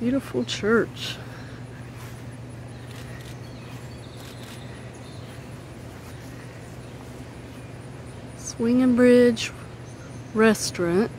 Beautiful church. Swinging Bridge Restaurant.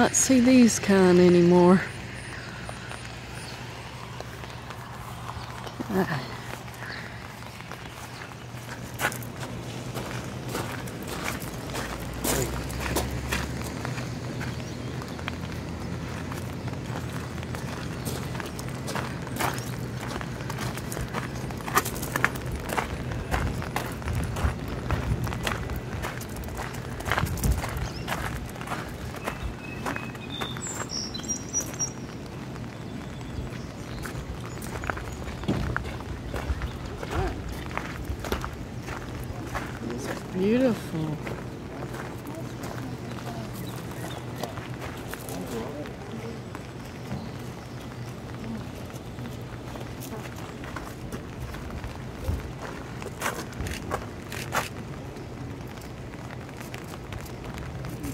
Not see these kind anymore. Ah. Beautiful.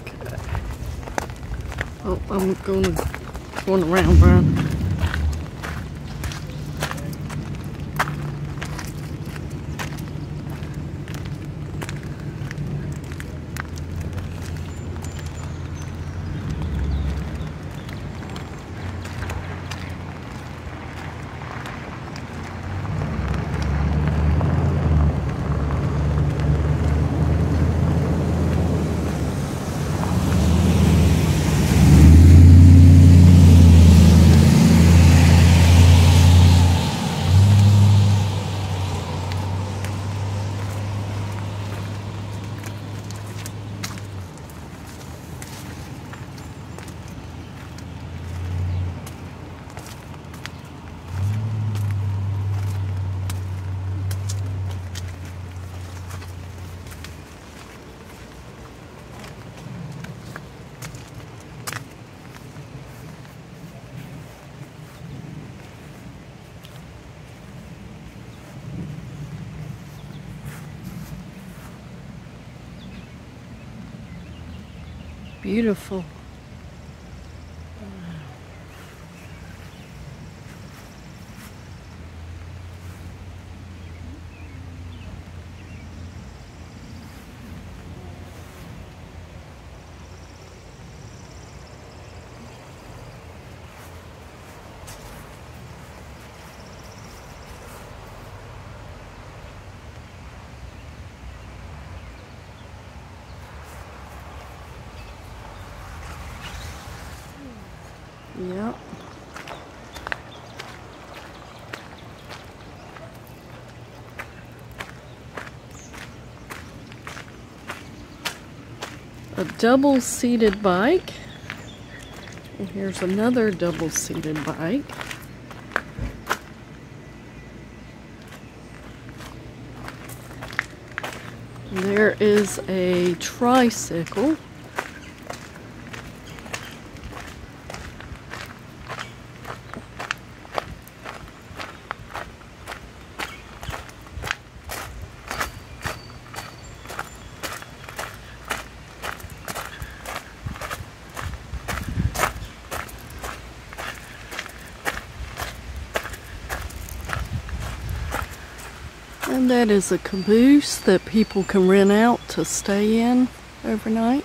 Okay. Oh, I'm going going around, Brian. Beautiful. Yep. A double seated bike. And here's another double seated bike. There is a tricycle. And that is a caboose that people can rent out to stay in overnight.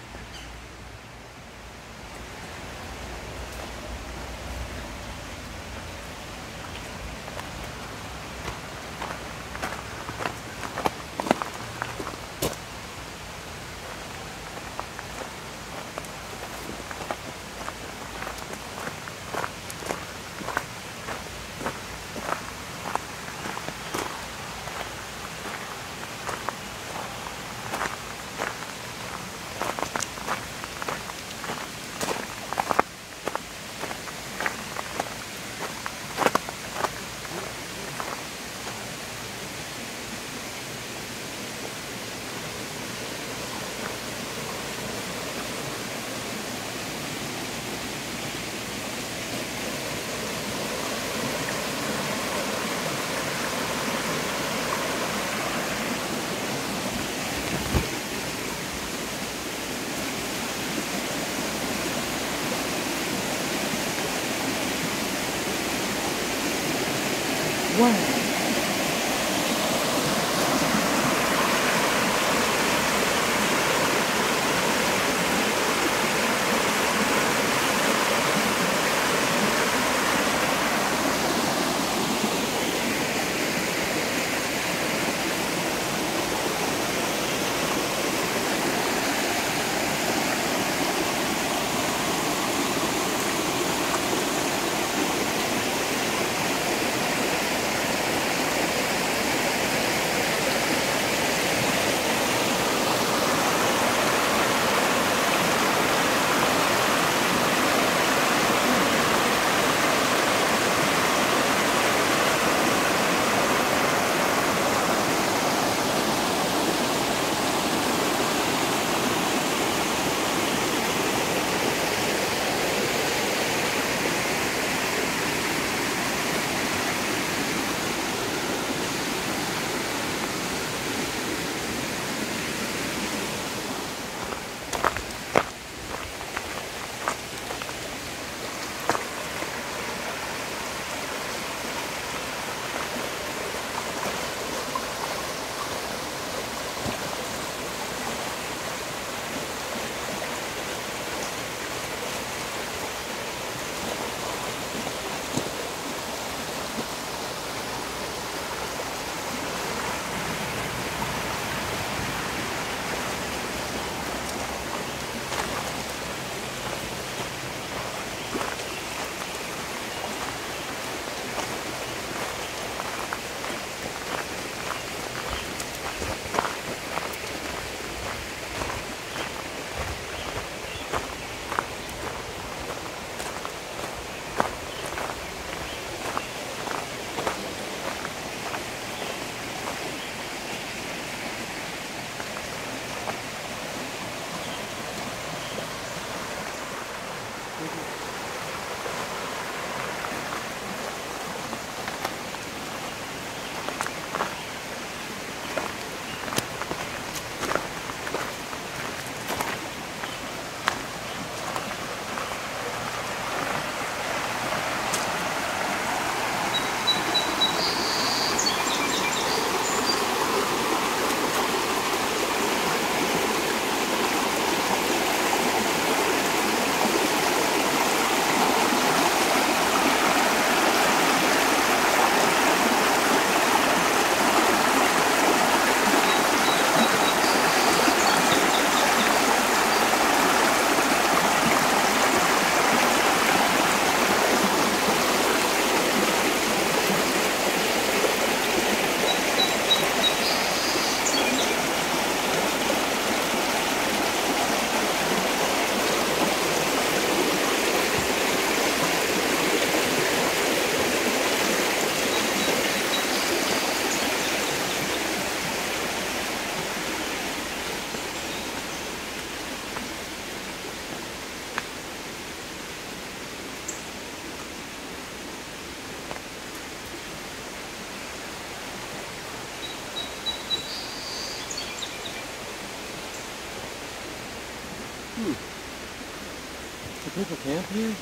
People camp here?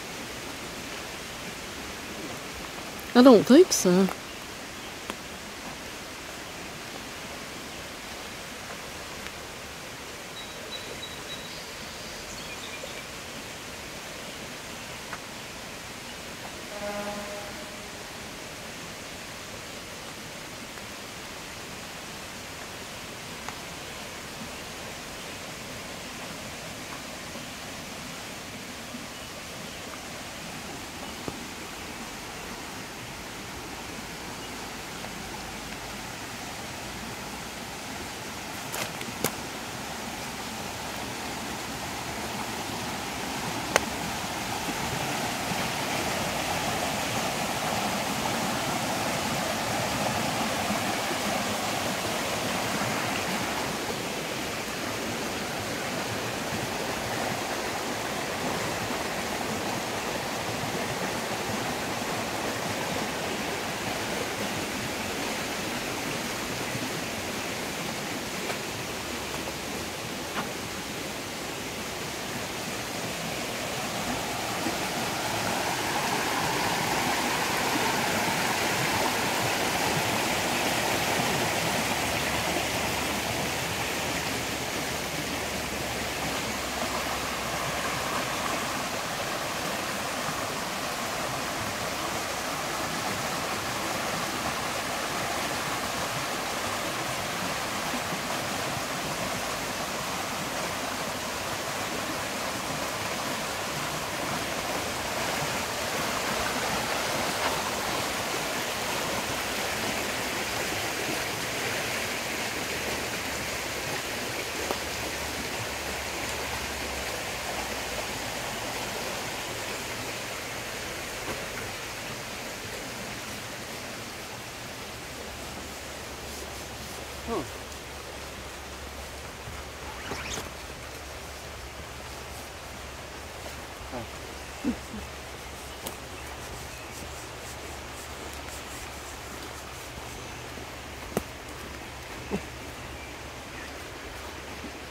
I don't think so.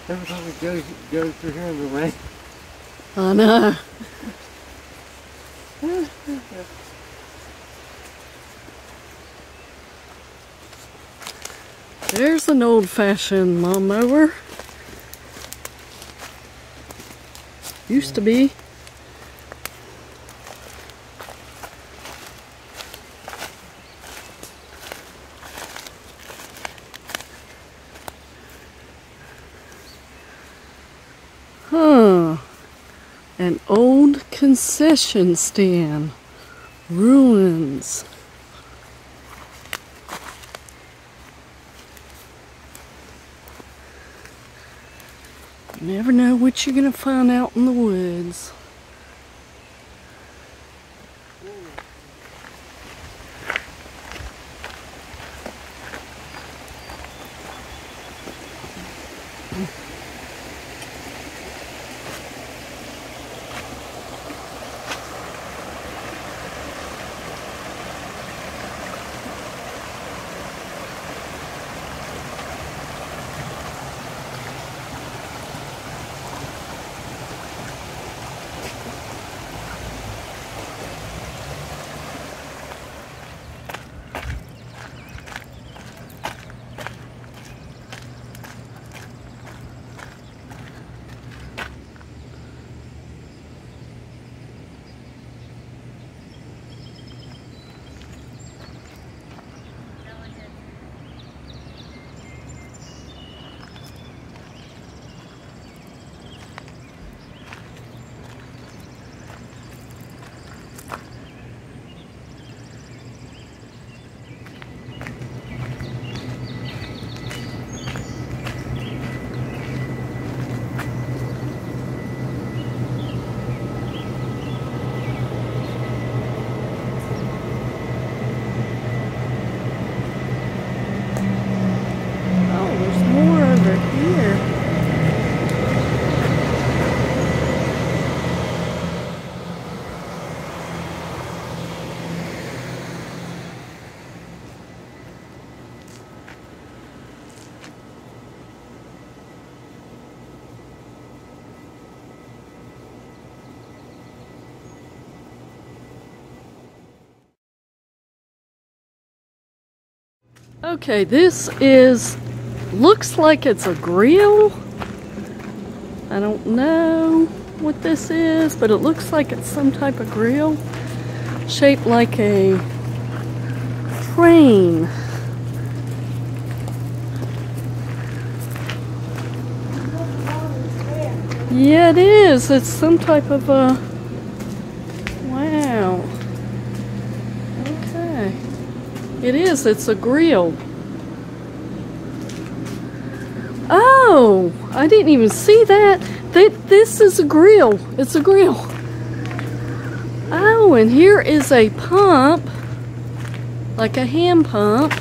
Every time we go, go through here in the rain. I know. There's an old-fashioned lawnmower. Used to be. Huh. An old concession stand. Ruins. Never know what you're gonna find out in the woods. Okay, this is looks like it's a grill. I don't know what this is, but it looks like it's some type of grill shaped like a train. Yeah, it is. It's some type of a. Wow. Okay. It is. It's a grill. Oh, I didn't even see that. That this is a grill. It's a grill. Oh, and here is a pump, like a hand pump.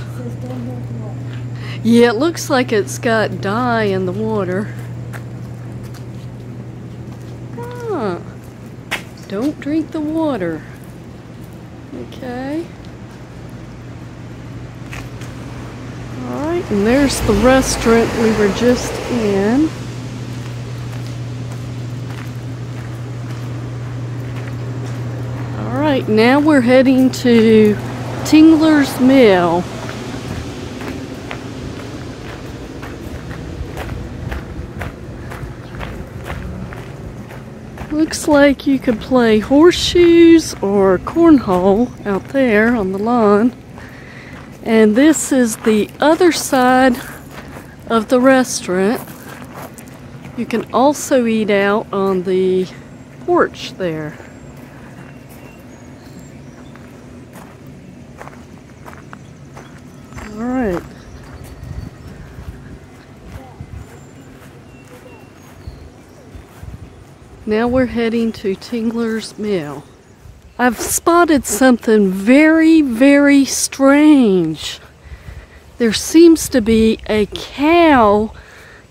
Yeah, it looks like it's got dye in the water. Huh. Don't drink the water. Okay. Alright, and there's the restaurant we were just in. Alright, now we're heading to Tingler's Mill. Looks like you could play horseshoes or cornhole out there on the lawn. And this is the other side of the restaurant. You can also eat out on the porch there. All right. Now we're heading to Tingler's Mill. I've spotted something very, very strange. there seems to be a cow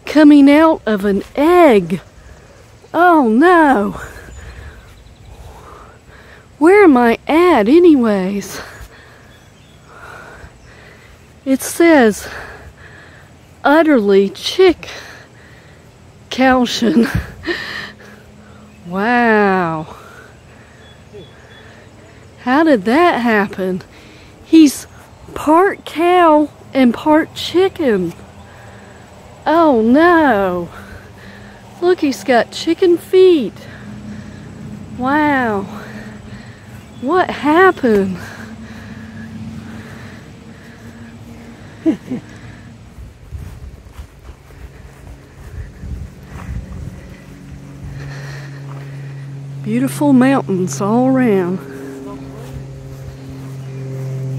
coming out of an egg. Oh no. Where am I at, anyways? It says Udderly Chick caution. wow. How did that happen? He's part cow and part chicken. Oh no. Look, he's got chicken feet. Wow. What happened? Beautiful mountains all around.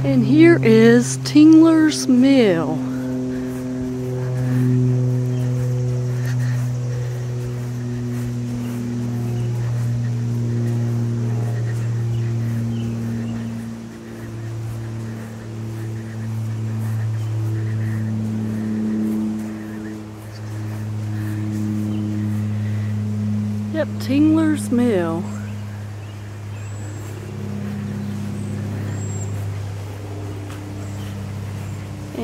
And here is Tingler's Mill. Yep, Tingler's Mill.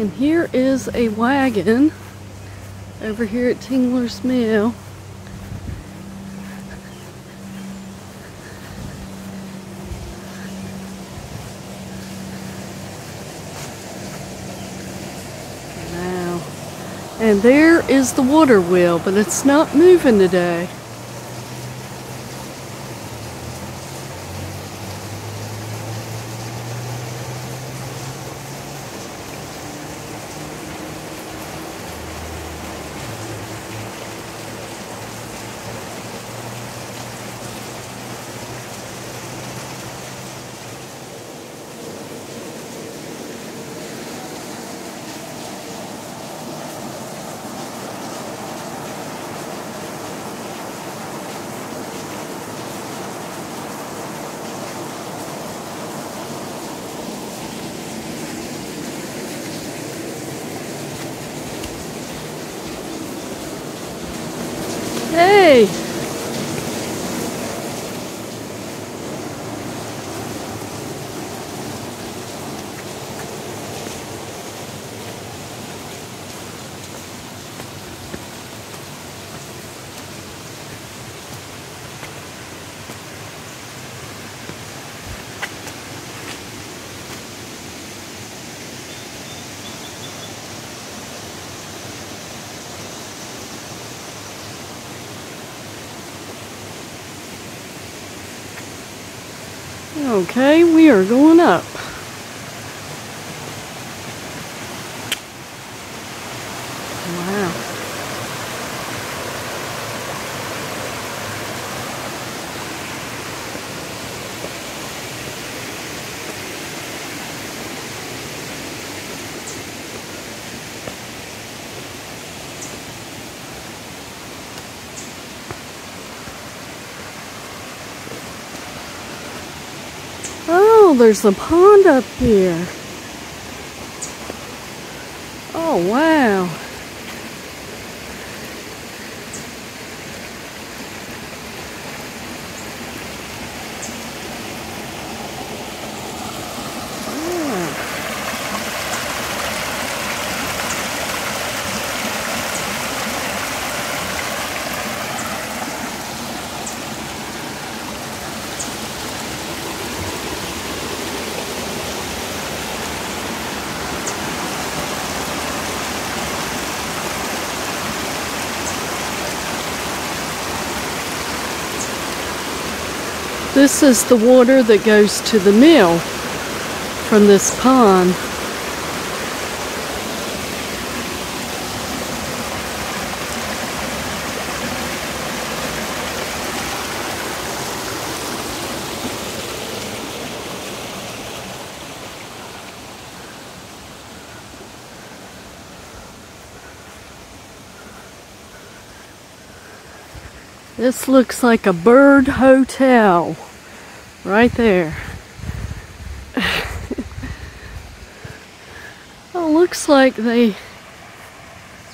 And here is a wagon over here at Tingler's Mill. Wow. And there is the water wheel, but it's not moving today. Okay, we are going up. Wow. Oh, there's a pond up here. Oh, wow. This is the water that goes to the mill from this pond. This looks like a bird hotel right there. look, looks like they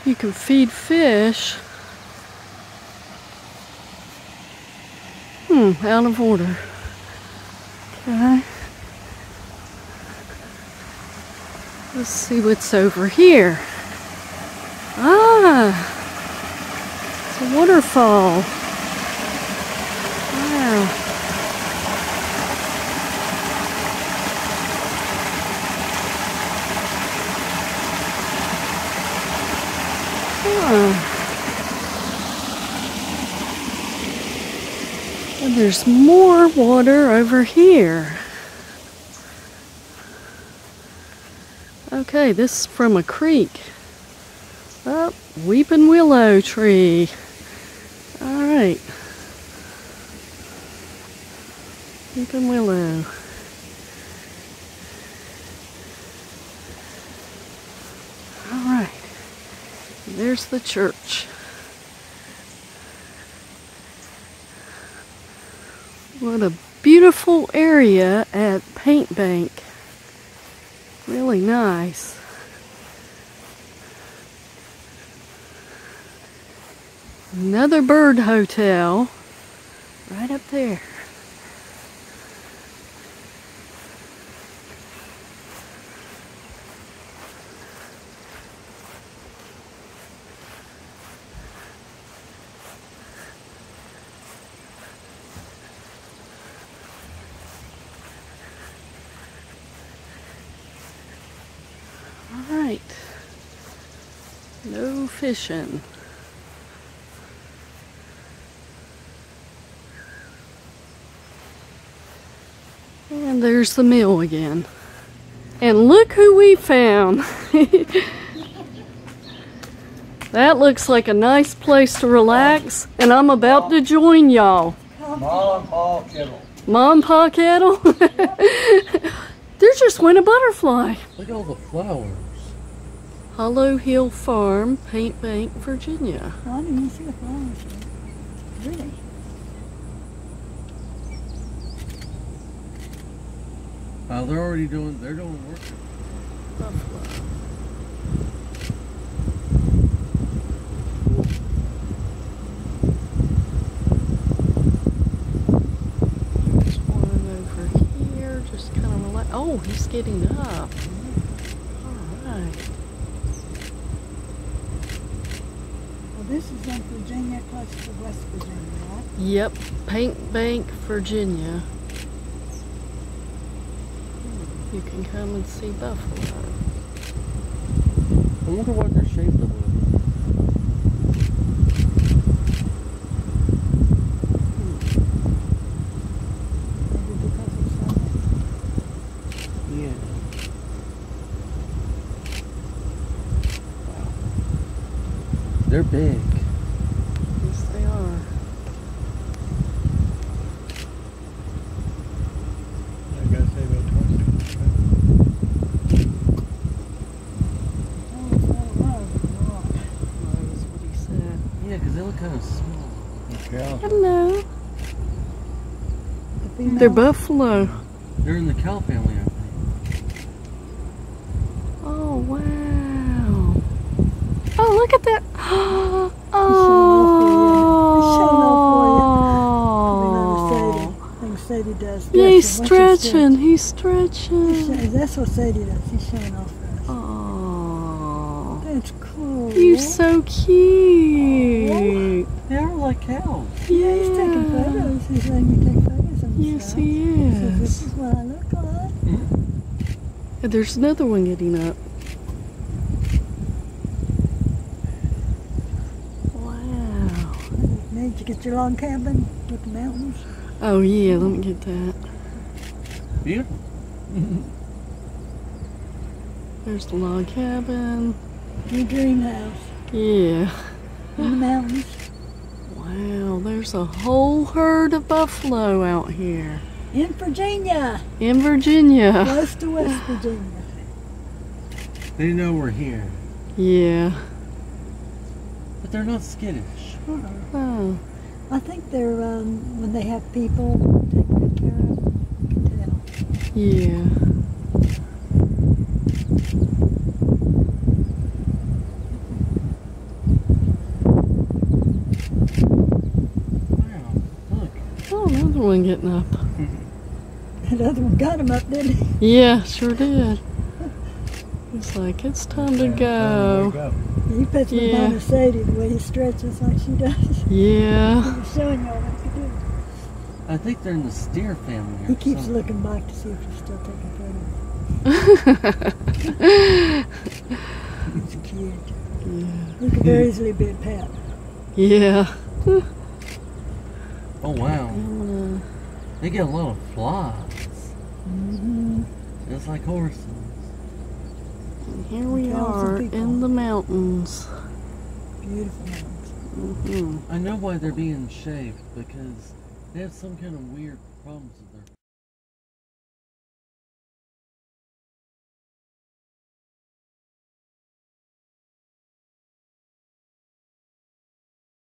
you can feed fish. Hmm, out of order. Okay. Let's see what's over here. Ah, it's a waterfall. Wow. Huh. And there's more water over here. Okay, this is from a creek. Oh, weeping willow tree. All right. Weeping willow. All right. There's the church. What a beautiful area at Paint Bank. Really nice. Another bird hotel right up there. Right. No fishing. And there's the mill again. And look who we found. that looks like a nice place to relax. And I'm about to join y'all. Mom and Pa Kettle. Mom, Pa Kettle? there just went a butterfly. Look at all the flowers. Hollow Hill Farm, Paint Bank, Virginia. Oh, I didn't even see the flowers. Really? Uh, they're already doing, they're doing work. Buffalo. There's one over here, just kind of relax. Getting up. All right. This is in Virginia, close to West Virginia, right? Yep, Paint Bank, Virginia. You can come and see buffalo. I wonder what they're shaped of. Yeah. They're big. Yes, they are. I gotta say about twice. Oh, it's not a road, it's a rock. That was what he said. Yeah, because they look kind of small. Okay. Hello. The female- They're buffalo. They're in the cow family, I think. Oh, wow. Oh, look at that. Oh. Sadie. I think Sadie does. Yeah, he's what stretching. He's He's stretching. sho- That's what Sadie does. He's showing off for us. Oh. That's cool. You're so cute. They are like cows. Yeah, he's taking photos. He's letting you take photos of Yes, he He says, this is. is what I look like. And there's another one getting up. Wow. Need to get your log cabin with the mountains. Oh, yeah, let me get that. Beautiful. There's the log cabin. Your dream house Yeah. in the mountains. Wow, there's a whole herd of buffalo out here In Virginia. in Virginia. Close to West Virginia. They know we're here. Yeah. But they're not skittish. Oh, I think they're um, when they have people take good care of. Them, you can tell. Yeah. Wow, look. Oh, another one getting up. Another one got him up, didn't he? Yeah, sure did. It's like, it's time to go. He puts me Yeah. behind a Sadie the way he stretches like she does. Yeah. He was showing y'all what to do. I think they're in the steer family. He or keeps something. looking back to see if she's still taking photos. It's cute. yeah. He could very easily be a pet. Yeah. oh wow, they get a lot of flies, Mm-hmm. just like horses. And here we are in the mountains. Beautiful mountains. hmm I know why they're being shaved because they have some kind of weird problems with their